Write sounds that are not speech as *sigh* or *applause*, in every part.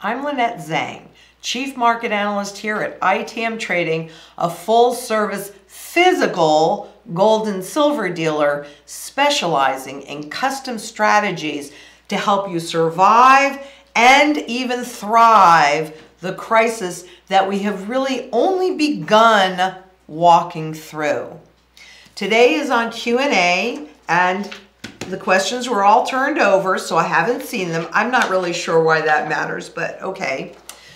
I'm Lynette Zang, Chief Market Analyst here at ITM Trading, a full service physical gold and silver dealer specializing in custom strategies to help you survive and even thrive the crisis that we have really only begun walking through. Today is on Q&A and the questions were all turned over, so I haven't seen them. I'm not really sure why that matters, but okay.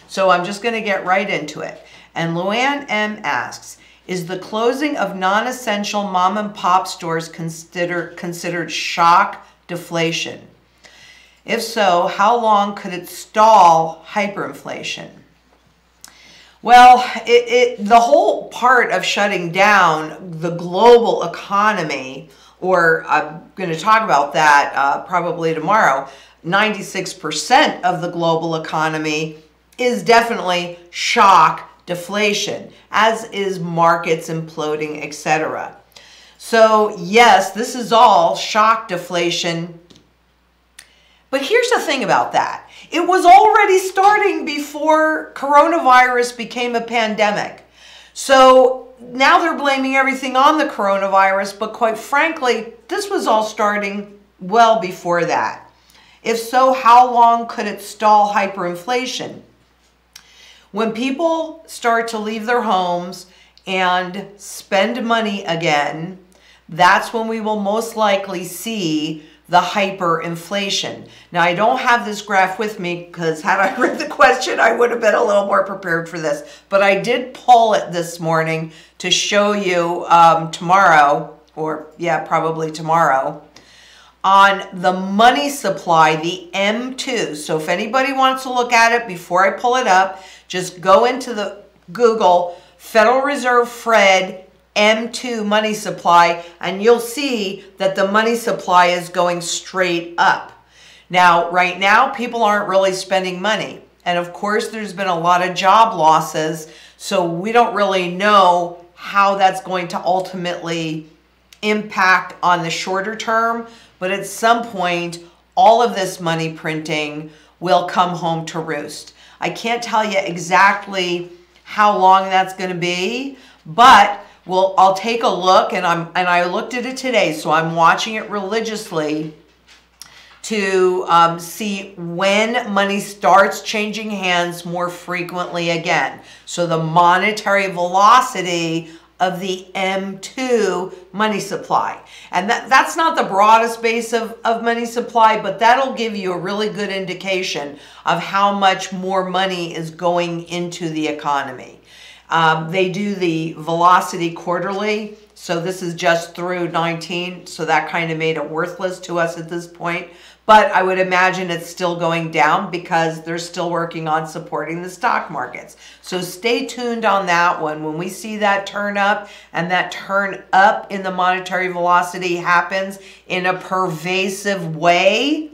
So I'm just going to get right into it. And Lou Anne M asks, is the closing of non-essential mom and pop stores consider, considered shock deflation? If so, how long could it stall hyperinflation? Well, it, it, the whole part of shutting down the global economy or I'm going to talk about that uh, probably tomorrow. 96% of the global economy is definitely shock deflation, as is markets imploding, etc. So, yes, this is all shock deflation. But here's the thing about that it was already starting before coronavirus became a pandemic. So, now they're blaming everything on the coronavirus, but quite frankly, this was all starting well before that. If so, how long could it stall hyperinflation? When people start to leave their homes and spend money again, that's when we will most likely see the hyperinflation. Now, I don't have this graph with me because had I *laughs* read the question, I would have been a little more prepared for this. But I did pull it this morning to show you um, tomorrow, or yeah, probably tomorrow, on the money supply, the M2. So if anybody wants to look at it before I pull it up, just go into the Google Federal Reserve Fred M2 money supply, and you'll see that the money supply is going straight up. Now, right now, people aren't really spending money. And of course, there's been a lot of job losses, so we don't really know how that's going to ultimately impact on the shorter term. But at some point, all of this money printing will come home to roost. I can't tell you exactly how long that's going to be, but well, I'll take a look and I'm and I looked at it today, so I'm watching it religiously to um, see when money starts changing hands more frequently again. So the monetary velocity of the M2 money supply. And that, that's not the broadest base of, of money supply, but that'll give you a really good indication of how much more money is going into the economy. Um, they do the velocity quarterly. So this is just through 19. So that kind of made it worthless to us at this point. But I would imagine it's still going down because they're still working on supporting the stock markets. So stay tuned on that one. When we see that turn up and that turn up in the monetary velocity happens in a pervasive way,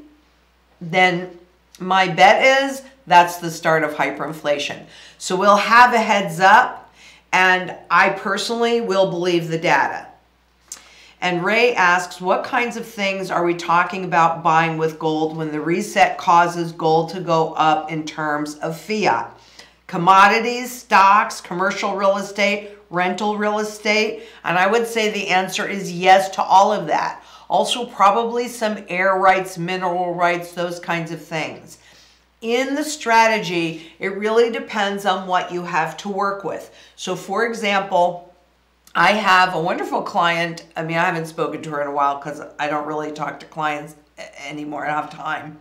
then my bet is that's the start of hyperinflation. So we'll have a heads up, and I personally will believe the data. And Ray asks, what kinds of things are we talking about buying with gold when the reset causes gold to go up in terms of fiat? Commodities, stocks, commercial real estate, rental real estate? And I would say the answer is yes to all of that. Also, probably some air rights, mineral rights, those kinds of things in the strategy, it really depends on what you have to work with. So for example, I have a wonderful client. I mean, I haven't spoken to her in a while because I don't really talk to clients anymore. I don't have time.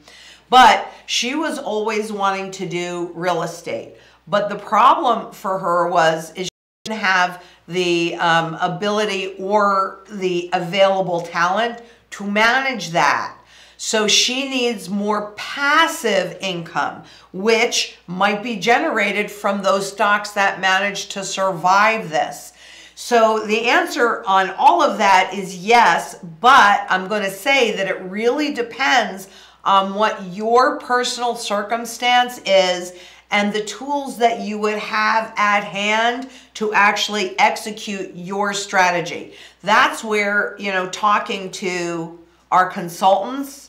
But she was always wanting to do real estate. But the problem for her was is she didn't have the um, ability or the available talent to manage that. So she needs more passive income, which might be generated from those stocks that managed to survive this. So the answer on all of that is yes, but I'm going to say that it really depends on what your personal circumstance is and the tools that you would have at hand to actually execute your strategy. That's where, you know, talking to our consultants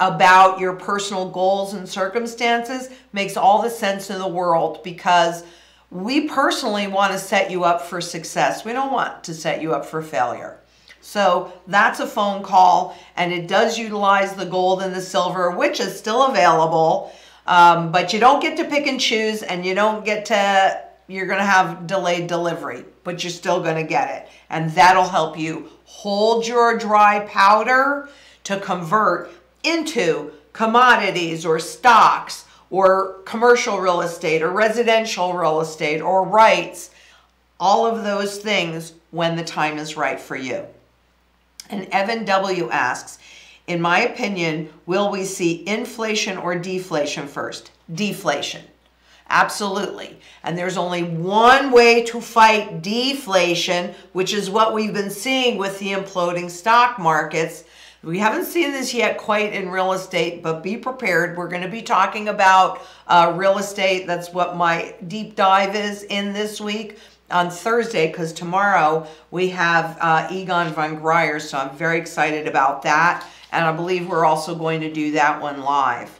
about your personal goals and circumstances makes all the sense in the world because we personally want to set you up for success. We don't want to set you up for failure. So that's a phone call, and it does utilize the gold and the silver, which is still available. Um, but you don't get to pick and choose, and you don't get to, you're going to have delayed delivery, but you're still going to get it. And that'll help you hold your dry powder to convert into commodities or stocks or commercial real estate or residential real estate or rights, all of those things when the time is right for you. And Evan W. asks, in my opinion, will we see inflation or deflation first? Deflation. Absolutely. And there's only one way to fight deflation, which is what we've been seeing with the imploding stock markets. We haven't seen this yet quite in real estate, but be prepared. We're going to be talking about uh, real estate. That's what my deep dive is in this week on Thursday, because tomorrow we have uh, Egon von Greyerz, so I'm very excited about that. And I believe we're also going to do that one live.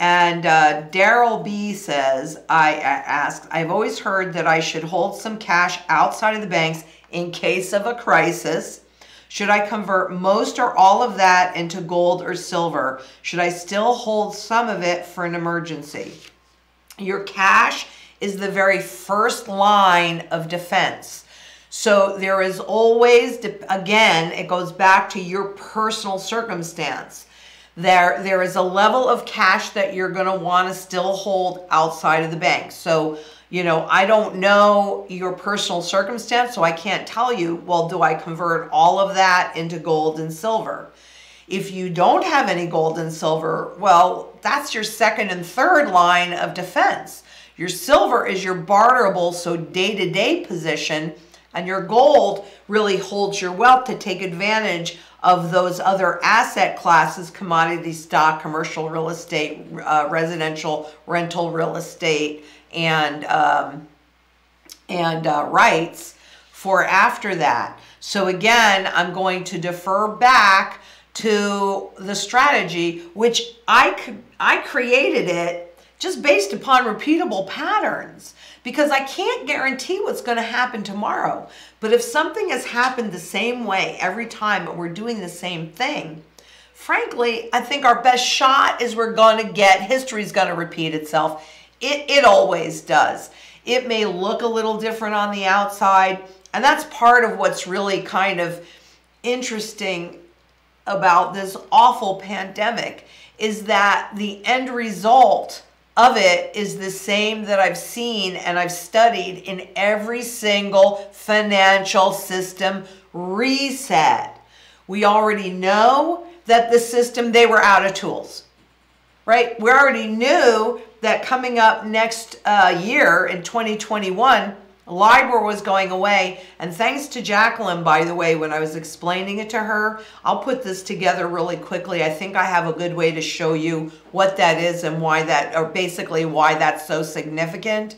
And uh, Darrell B says, I asked, I've always heard that I should hold some cash outside of the banks in case of a crisis. Should I convert most or all of that into gold or silver? Should I still hold some of it for an emergency? Your cash is the very first line of defense. So there is always, again, it goes back to your personal circumstance. There, there is a level of cash that you're going to want to still hold outside of the bank. So, you know, I don't know your personal circumstance, so I can't tell you, well, do I convert all of that into gold and silver? If you don't have any gold and silver, well, that's your second and third line of defense. Your silver is your barterable, so day to day position, and your gold really holds your wealth to take advantage of those other asset classes commodity stock, commercial real estate, uh, residential rental real estate, and, um, and uh, rights for after that. So again, I'm going to defer back to the strategy, which I, I created it just based upon repeatable patterns because I can't guarantee what's going to happen tomorrow. But if something has happened the same way every time and we're doing the same thing, frankly, I think our best shot is we're going to get history's going to repeat itself. It, it always does. It may look a little different on the outside, and that's part of what's really kind of interesting about this awful pandemic is that the end result of it is the same that I've seen and I've studied in every single financial system reset. We already know that the system, they were out of tools, right? We already knew that coming up next uh, year in 2021, LIBOR was going away. And thanks to Jacqueline, by the way, when I was explaining it to her, I'll put this together really quickly. I think I have a good way to show you what that is and why that, or basically why that's so significant.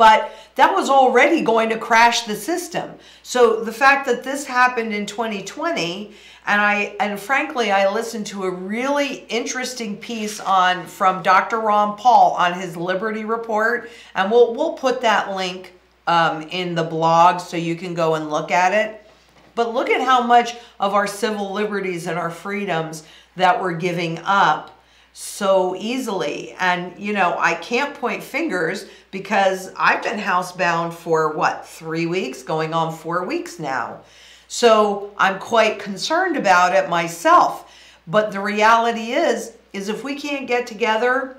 But that was already going to crash the system. So the fact that this happened in 2020, and I and frankly, I listened to a really interesting piece on from Dr. Ron Paul on his Liberty Report, and we'll we'll put that link um, in the blog so you can go and look at it. But look at how much of our civil liberties and our freedoms that we're giving up so easily. And, you know, I can't point fingers because I've been housebound for what, three weeks, going on four weeks now. So I'm quite concerned about it myself. But the reality is, is if we can't get together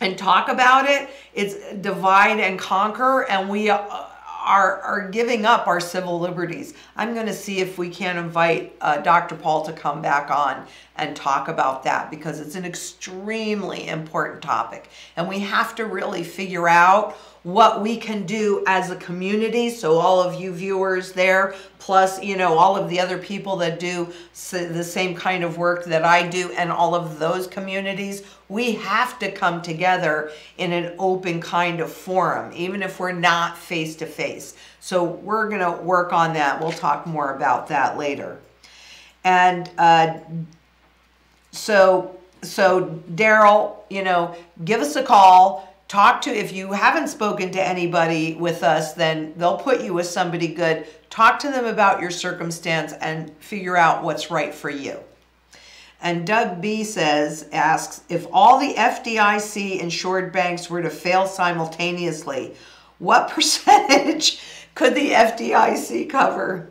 and talk about it. It's divide and conquer, and we uh, are, are giving up our civil liberties. I'm going to see if we can invite uh, Dr. Paul to come back on and talk about that because it's an extremely important topic. And we have to really figure out what we can do as a community. So all of you viewers there, plus, you know, all of the other people that do the same kind of work that I do and all of those communities, we have to come together in an open kind of forum, even if we're not face to face. So we're going to work on that. We'll talk more about that later. And uh, so so Darrell, you know, give us a call. Talk to if you haven't spoken to anybody with us, then they'll put you with somebody good. Talk to them about your circumstance and figure out what's right for you. And Doug B says, asks, if all the FDIC insured banks were to fail simultaneously, what *laughs* percentage could the FDIC cover?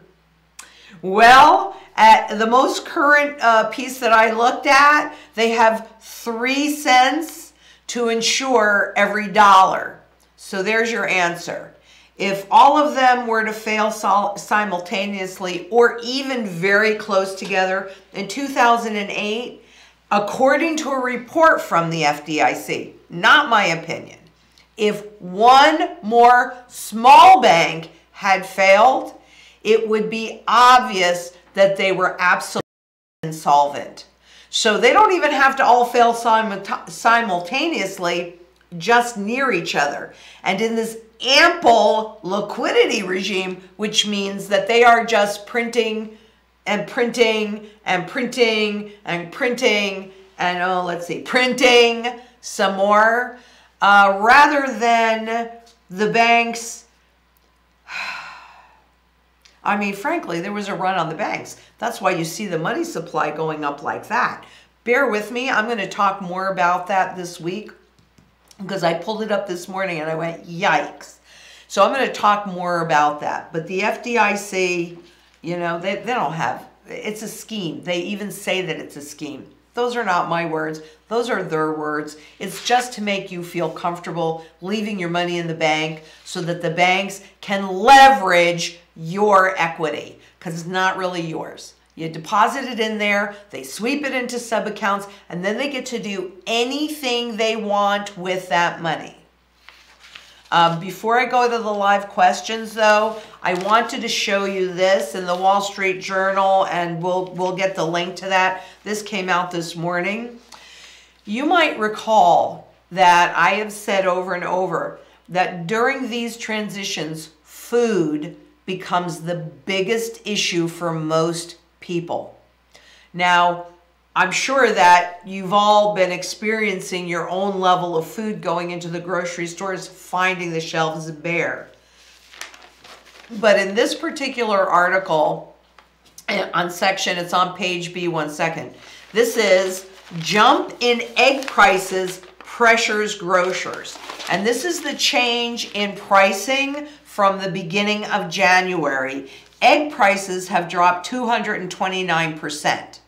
Well, at the most current uh, piece that I looked at, they have three cents to insure every dollar. So there's your answer. If all of them were to fail simultaneously or even very close together in 2008, according to a report from the FDIC, not my opinion, if one more small bank had failed, it would be obvious that they were absolutely insolvent. So they don't even have to all fail simultaneously, just near each other. And in this ample liquidity regime, which means that they are just printing and printing and printing and printing and oh, let's see, printing some more, uh, rather than the banks *sighs* I mean, frankly, there was a run on the banks. That's why you see the money supply going up like that. Bear with me. I'm going to talk more about that this week because I pulled it up this morning and I went, yikes. So I'm going to talk more about that. But the FDIC, you know, they, they don't have, it's a scheme. They even say that it's a scheme. Those are not my words. Those are their words. It's just to make you feel comfortable leaving your money in the bank so that the banks can leverage your equity because it's not really yours. You deposit it in there, they sweep it into sub accounts, and then they get to do anything they want with that money. Um, before I go to the live questions, though, I wanted to show you this in the Wall Street Journal, and we'll we'll get the link to that. This came out this morning. You might recall that I have said over and over that during these transitions, food becomes the biggest issue for most people. Now, I'm sure that you've all been experiencing your own level of food going into the grocery stores, finding the shelves bare. But in this particular article, eh, on section, it's on page B, one second. This is jump in egg prices pressures grocers. And this is the change in pricing from the beginning of January. Egg prices have dropped 229%.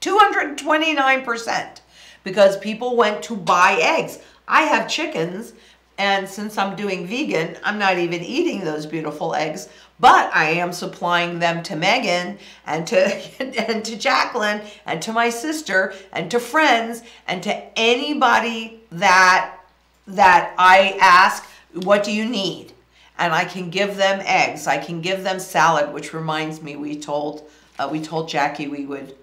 229% because people went to buy eggs. I have chickens and since I'm doing vegan, I'm not even eating those beautiful eggs, but I am supplying them to Megan and to *laughs* and to Jacqueline and to my sister and to friends and to anybody that that I ask, what do you need? And I can give them eggs. I can give them salad, which reminds me, we told uh, we told Jackie we would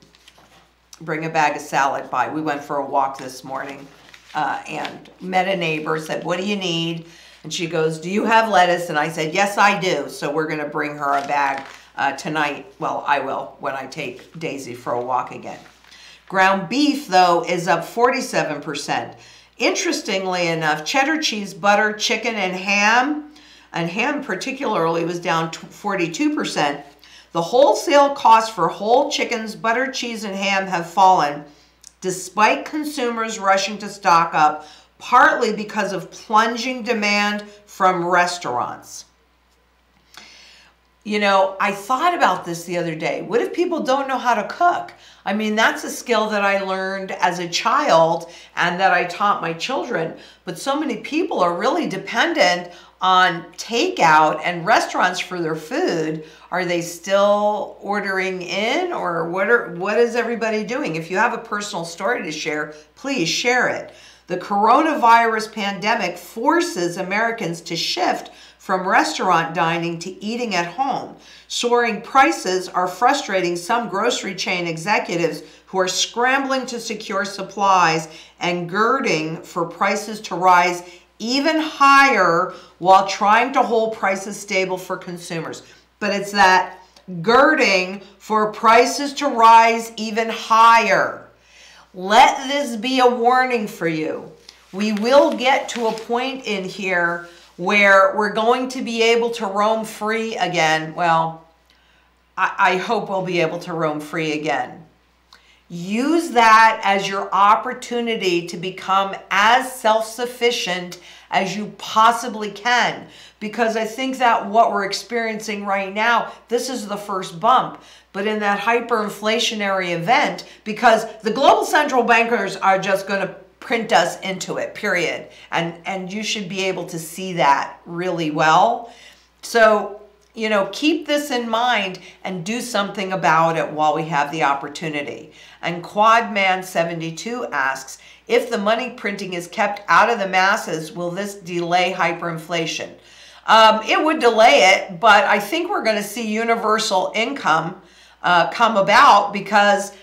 bring a bag of salad by. We went for a walk this morning uh, and met a neighbor, said, what do you need? And she goes, do you have lettuce? And I said, yes, I do. So we're going to bring her a bag uh, tonight. Well, I will when I take Daisy for a walk again. Ground beef, though, is up 47%. Interestingly enough, cheddar cheese, butter, chicken, and ham, and ham particularly was down 42%. The wholesale cost for whole chickens, butter, cheese, and ham have fallen despite consumers rushing to stock up, partly because of plunging demand from restaurants. You know, I thought about this the other day. What if people don't know how to cook? I mean, that's a skill that I learned as a child and that I taught my children. But so many people are really dependent on takeout and restaurants for their food. Are they still ordering in or what are what is everybody doing? If you have a personal story to share, please share it. The coronavirus pandemic forces Americans to shift from restaurant dining to eating at home. Soaring prices are frustrating some grocery chain executives who are scrambling to secure supplies and girding for prices to rise even higher while trying to hold prices stable for consumers. But it's that girding for prices to rise even higher. let this be a warning for you. We will get to a point in here where we're going to be able to roam free again. Well, I, I hope we'll be able to roam free again. Use that as your opportunity to become as self sufficient as you possibly can. Because I think that what we're experiencing right now, this is the first bump. But in that hyperinflationary event, because the global central bankers are just going to print us into it, period. And, and you should be able to see that really well. So, you know, keep this in mind and do something about it while we have the opportunity. And Quadman72 asks, if the money printing is kept out of the masses, will this delay hyperinflation? Um, it would delay it, but I think we're going to see universal income uh, come about because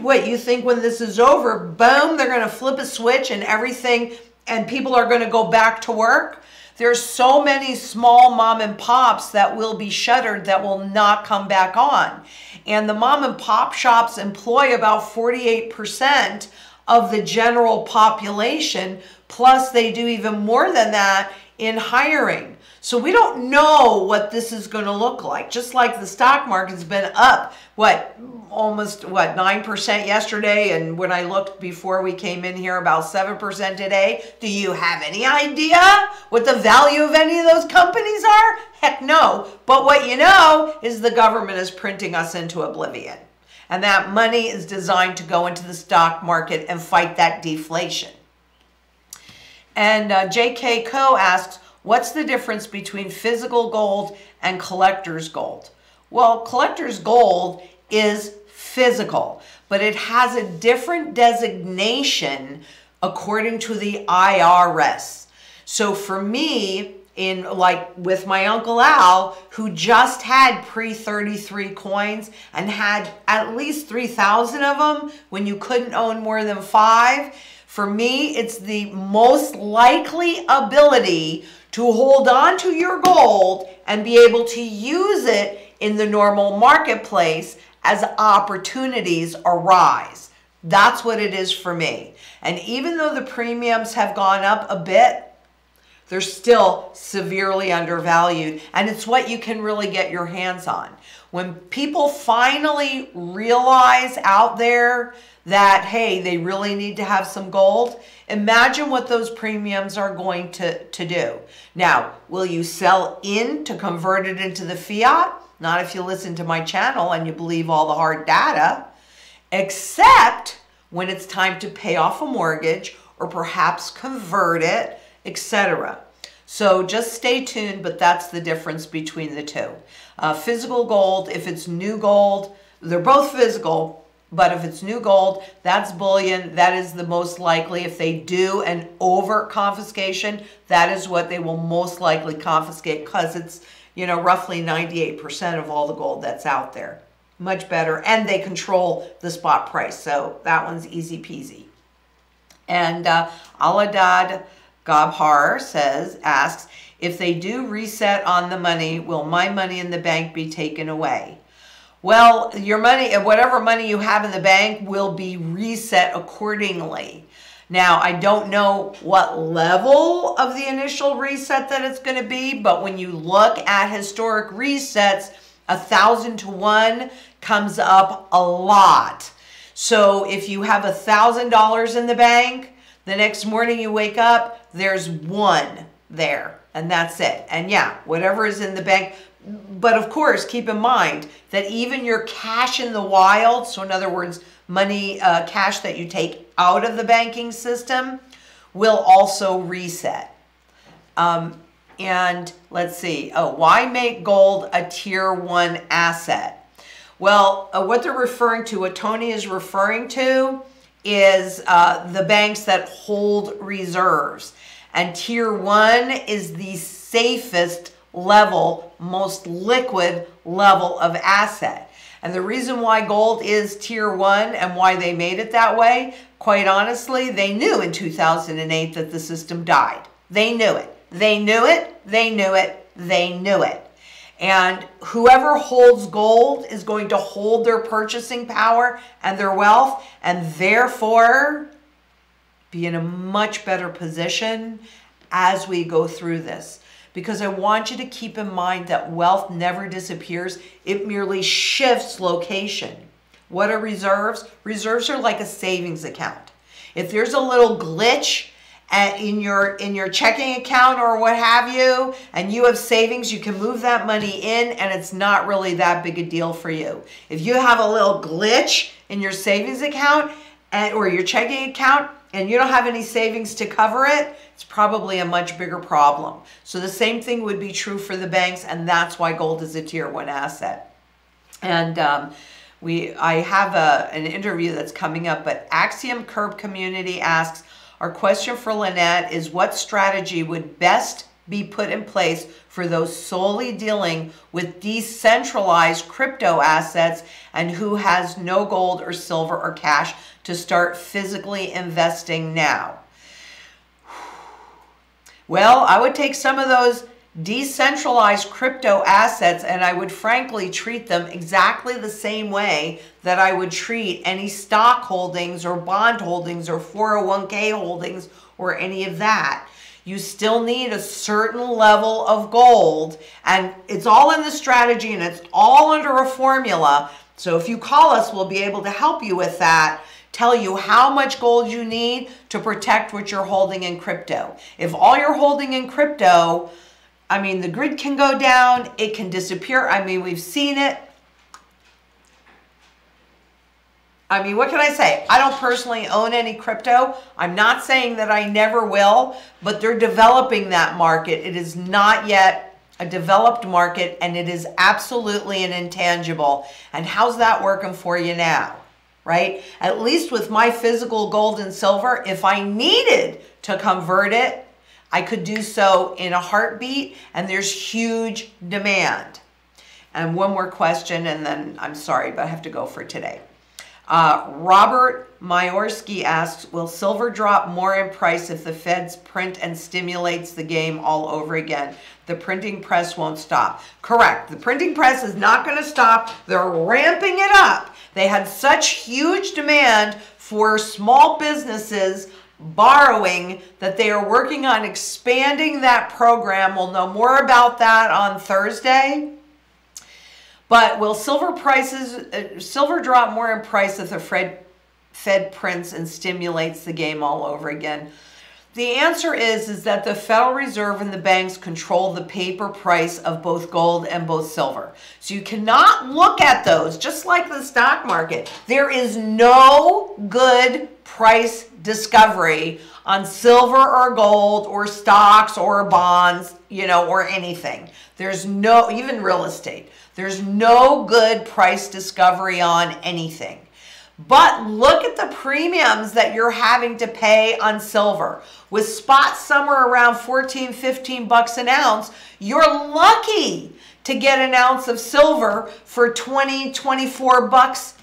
what you think when this is over, boom, they're going to flip a switch and everything, and people are going to go back to work. There's so many small mom and pops that will be shuttered that will not come back on. And the mom and pop shops employ about 48% of the general population, plus they do even more than that in hiring. So we don't know what this is going to look like. Just like the stock market's been up, what, almost, what, 9% yesterday, and when I looked before we came in here, about 7% today. Do you have any idea what the value of any of those companies are? Heck no. But what you know is the government is printing us into oblivion. And that money is designed to go into the stock market and fight that deflation. And uh, J.K. Co asks, What's the difference between physical gold and collector's gold? Well, collector's gold is physical, but it has a different designation according to the IRS. So for me, in like with my uncle Al, who just had pre 33 coins and had at least 3,000 of them when you couldn't own more than five. For me, it's the most likely ability to hold on to your gold and be able to use it in the normal marketplace as opportunities arise. That's what it is for me. And even though the premiums have gone up a bit, they're still severely undervalued. And it's what you can really get your hands on. When people finally realize out there that, hey, they really need to have some gold, imagine what those premiums are going to, to do. Now, will you sell in to convert it into the fiat? Not if you listen to my channel and you believe all the hard data, except when it's time to pay off a mortgage or perhaps convert it, etc. So just stay tuned, but that's the difference between the two. Uh, physical gold, if it's new gold, they're both physical, but if it's new gold, that's bullion. That is the most likely. If they do an overt confiscation, that is what they will most likely confiscate because it's, you know, roughly 98% of all the gold that's out there. Much better. And they control the spot price. So that one's easy peasy. And uh, Aladad Gabhar says, asks, if they do reset on the money, will my money in the bank be taken away? Well, your money, whatever money you have in the bank will be reset accordingly. Now, I don't know what level of the initial reset that it's going to be, but when you look at historic resets, a thousand to one comes up a lot. So if you have a thousand dollars in the bank, the next morning you wake up, there's one there, and that's it. And yeah, whatever is in the bank, but of course, keep in mind that even your cash in the wild, so in other words, money, uh, cash that you take out of the banking system, will also reset. Um, and let's see, oh, why make gold a tier one asset? Well, uh, what they're referring to, what Tony is referring to, is uh, the banks that hold reserves. And tier one is the safest level, most liquid level of asset. And the reason why gold is tier one and why they made it that way, quite honestly, they knew in 2008 that the system died. They knew it. They knew it. They knew it. They knew it. And whoever holds gold is going to hold their purchasing power and their wealth, and therefore be in a much better position as we go through this. Because I want you to keep in mind that wealth never disappears, it merely shifts location. What are reserves? Reserves are like a savings account. If there's a little glitch, in your in your checking account or what have you and you have savings you can move that money in and it's not really that big a deal for you. If you have a little glitch in your savings account and or your checking account and you don't have any savings to cover it it's probably a much bigger problem. So the same thing would be true for the banks and that's why gold is a tier one asset. And um, we i have a, an interview that's coming up but axiom curb community asks our question for Lynette is what strategy would best be put in place for those solely dealing with decentralized crypto assets and who has no gold or silver or cash to start physically investing now? *sighs* Well, I would take some of those decentralized crypto assets and I would frankly treat them exactly the same way that I would treat any stock holdings or bond holdings or 401k holdings or any of that. You still need a certain level of gold and it's all in the strategy and it's all under a formula. So if you call us, we'll be able to help you with that tell you how much gold you need to protect what you're holding in crypto. If all you're holding in crypto I mean, the grid can go down, it can disappear. I mean, we've seen it. I mean, what can I say? I don't personally own any crypto. I'm not saying that I never will, but they're developing that market. It is not yet a developed market and it is absolutely an intangible. And how's that working for you now? Right? At least with my physical gold and silver, if I needed to convert it, I could do so in a heartbeat, and there's huge demand. And one more question, and then I'm sorry, but I have to go for today. Uh, Robert Mayorski asks, will silver drop more in price if the feds print and stimulates the game all over again? The printing press won't stop. Correct. The printing press is not going to stop. They're ramping it up. They had such huge demand for small businesses borrowing that they are working on expanding that program. We'll know more about that on Thursday. But will silver prices, uh, silver drop more in price if the Fed, Fed prints and stimulates the game all over again? The answer is, is that the Federal Reserve and the banks control the paper price of both gold and both silver. So you cannot look at those, just like the stock market. There is no good price discovery on silver or gold or stocks or bonds, you know, or anything. There's no, even real estate, there's no good price discovery on anything. But look at the premiums that you're having to pay on silver. With spots somewhere around 14, 15 bucks an ounce, you're lucky to get an ounce of silver for 20, 24 bucks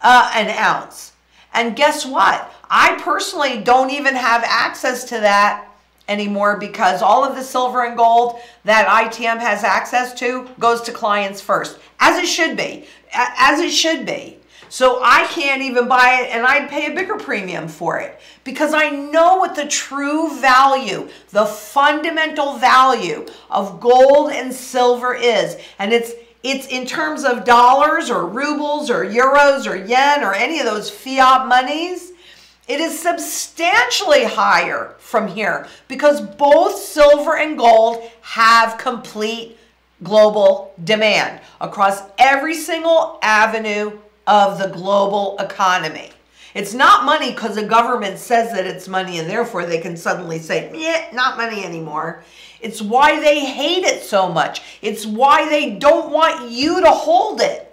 uh, an ounce. And guess what? I personally don't even have access to that anymore because all of the silver and gold that ITM has access to goes to clients first, as it should be, as it should be. So I can't even buy it and I'd pay a bigger premium for it because I know what the true value, the fundamental value of gold and silver is. And it's it's in terms of dollars or rubles or euros or yen or any of those fiat monies. It is substantially higher from here because both silver and gold have complete global demand across every single avenue of the global economy. It's not money because the government says that it's money and therefore they can suddenly say, yeah, not money anymore. It's why they hate it so much. It's why they don't want you to hold it.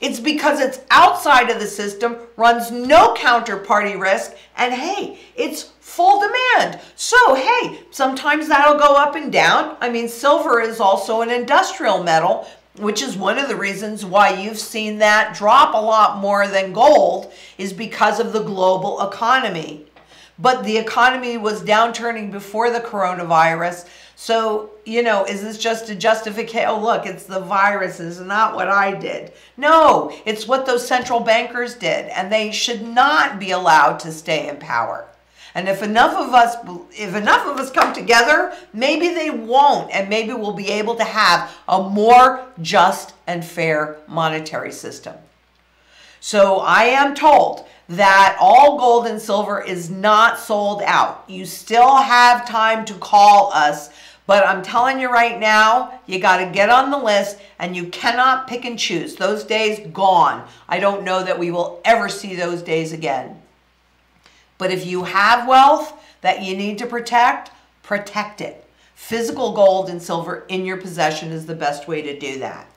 It's because it's outside of the system, runs no counterparty risk, and hey, it's full demand. So, hey, sometimes that'll go up and down. I mean, silver is also an industrial metal, which is one of the reasons why you've seen that drop a lot more than gold is because of the global economy. but the economy was downturning before the coronavirus. So, you know, is this just a justification? Oh, look, it's the virus, it's not what I did. No, it's what those central bankers did, and they should not be allowed to stay in power. And if enough of us if enough of us come together, maybe they won't and maybe we'll be able to have a more just and fair monetary system. So I am told that all gold and silver is not sold out. You still have time to call us, but I'm telling you right now, you got to get on the list and you cannot pick and choose. Those days gone. I don't know that we will ever see those days again. But if you have wealth that you need to protect, protect it. Physical gold and silver in your possession is the best way to do that.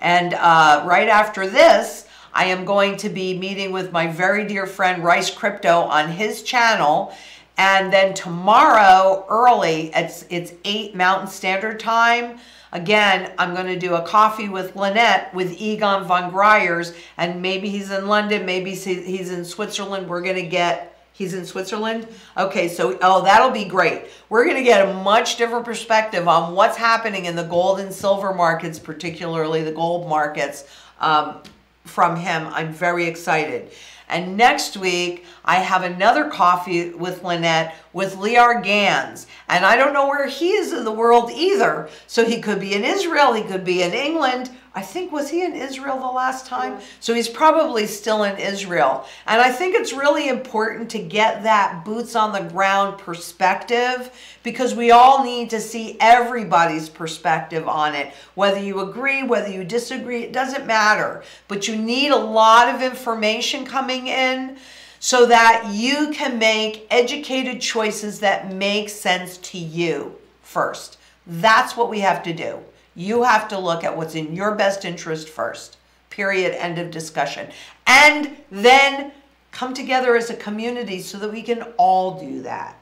And uh, right after this, I am going to be meeting with my very dear friend Rice Crypto on his channel. And then tomorrow early, it's, it's 8 Mountain Standard Time. Again, I'm going to do a coffee with Lynette with Egon von Greyerz. And maybe he's in London, maybe he's in Switzerland. We're going to get He's in Switzerland? Okay, so, oh, that'll be great. We're going to get a much different perspective on what's happening in the gold and silver markets, particularly the gold markets, um, from him. I'm very excited. And next week, I have another coffee with Lynette with Lior Gantz. And I don't know where he is in the world either. So he could be in Israel, he could be in England, I think, was he in Israel the last time? So he's probably still in Israel. And I think it's really important to get that boots on the ground perspective because we all need to see everybody's perspective on it. Whether you agree, whether you disagree, it doesn't matter. But you need a lot of information coming in so that you can make educated choices that make sense to you first. That's what we have to do. You have to look at what's in your best interest first. Period. End of discussion. And then come together as a community so that we can all do that.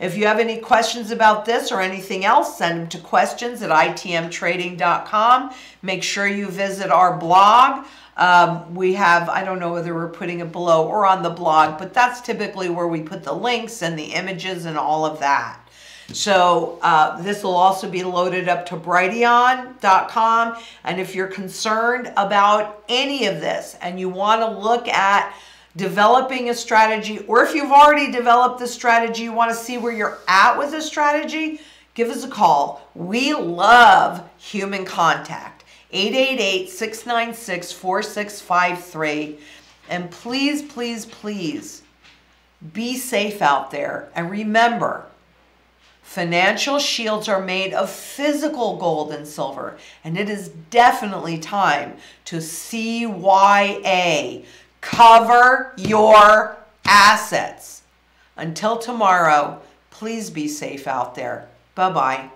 If you have any questions about this or anything else, send them to questions at itmtrading.com. Make sure you visit our blog. Um, we have, I don't know whether we're putting it below or on the blog, but that's typically where we put the links and the images and all of that. So uh, this will also be loaded up to Brighteon.com. And if you're concerned about any of this and you want to look at developing a strategy, or if you've already developed the strategy, you want to see where you're at with the strategy, give us a call. We love human contact. 888-696-4653. And please, please, please be safe out there. And remember, Financial shields are made of physical gold and silver, and it is definitely time to CYA. Cover your assets. Until tomorrow, please be safe out there. Bye bye.